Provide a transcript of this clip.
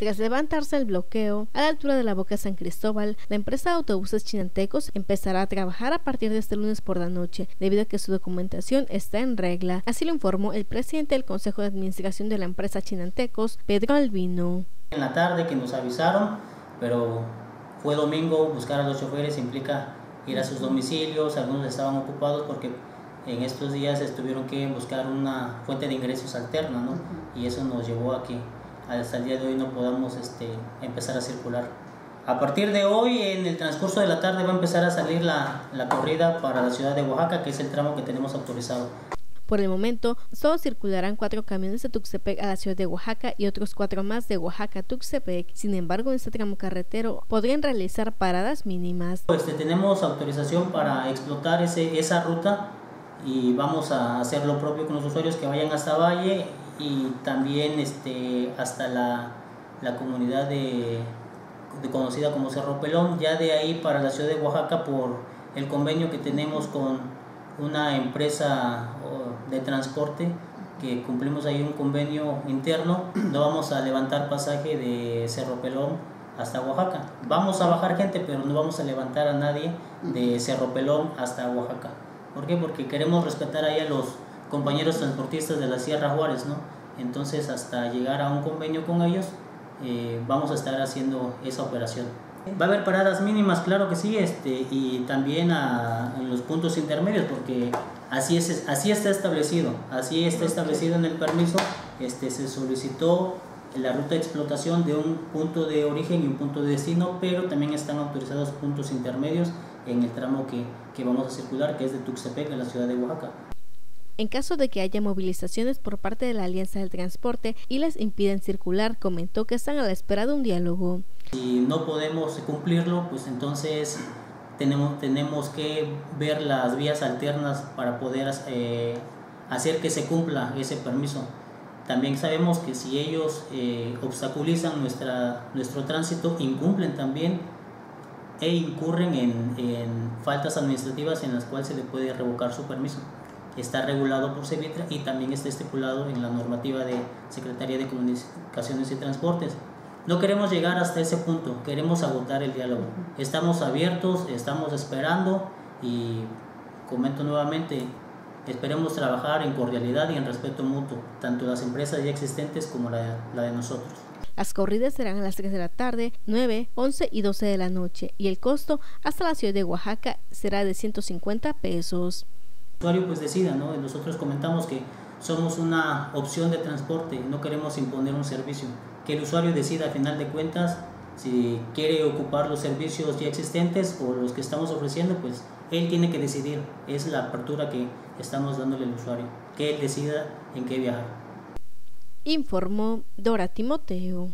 Tras levantarse el bloqueo a la altura de la Boca San Cristóbal, la empresa de autobuses chinantecos empezará a trabajar a partir de este lunes por la noche, debido a que su documentación está en regla. Así lo informó el presidente del Consejo de Administración de la empresa Chinantecos, Pedro Albino. En la tarde que nos avisaron, pero fue domingo, buscar a los choferes implica ir a sus domicilios, algunos estaban ocupados porque en estos días tuvieron que buscar una fuente de ingresos alterna, ¿no? Y eso nos llevó a que hasta el día de hoy no podamos este, empezar a circular. A partir de hoy, en el transcurso de la tarde, va a empezar a salir la, la corrida para la ciudad de Oaxaca, que es el tramo que tenemos autorizado. Por el momento, solo circularán cuatro camiones de Tuxtepec a la ciudad de Oaxaca y otros cuatro más de Oaxaca a Tuxtepec. Sin embargo, en este tramo carretero podrían realizar paradas mínimas. Pues tenemos autorización para explotar ese, esa ruta y vamos a hacer lo propio con los usuarios que vayan hasta Valle y también este, hasta la, la comunidad de, conocida como Cerro Pelón, ya de ahí para la ciudad de Oaxaca por el convenio que tenemos con una empresa de transporte que cumplimos ahí un convenio interno, no vamos a levantar pasaje de Cerro Pelón hasta Oaxaca. Vamos a bajar gente, pero no vamos a levantar a nadie de Cerro Pelón hasta Oaxaca. ¿Por qué? Porque queremos respetar ahí a los compañeros transportistas de la Sierra Juárez, ¿no? Entonces, hasta llegar a un convenio con ellos, eh, vamos a estar haciendo esa operación. Va a haber paradas mínimas, claro que sí, este, y también a, en los puntos intermedios, porque así, es, así está establecido, así está establecido en el permiso, este, se solicitó la ruta de explotación de un punto de origen y un punto de destino, pero también están autorizados puntos intermedios en el tramo que, que vamos a circular, que es de Tuxtepec, en la ciudad de Oaxaca. En caso de que haya movilizaciones por parte de la Alianza del Transporte y les impiden circular, comentó que están a la espera de un diálogo. Si no podemos cumplirlo, pues entonces tenemos, que ver las vías alternas para poder eh, hacer que se cumpla ese permiso. También sabemos que si ellos eh, obstaculizan nuestra, nuestro tránsito, incumplen también e incurren en, en, faltas administrativas en las cuales se le puede revocar su permiso. Está regulado por Cevitra y también está estipulado en la normativa de Secretaría de Comunicaciones y Transportes. No queremos llegar hasta ese punto, queremos agotar el diálogo. Estamos abiertos, estamos esperando y comento nuevamente, esperemos trabajar en cordialidad y en respeto mutuo, tanto las empresas ya existentes como la, la de nosotros. Las corridas serán a las 3 de la tarde, 9, 11 y 12 de la noche y el costo hasta la ciudad de Oaxaca será de 150 pesos. Usuario pues decida, ¿no? Nosotros comentamos que somos una opción de transporte, no queremos imponer un servicio. Que el usuario decida a final de cuentas si quiere ocupar los servicios ya existentes o los que estamos ofreciendo, pues él tiene que decidir. Es la apertura que estamos dándole al usuario, que él decida en qué viajar informó Dora Timoteo.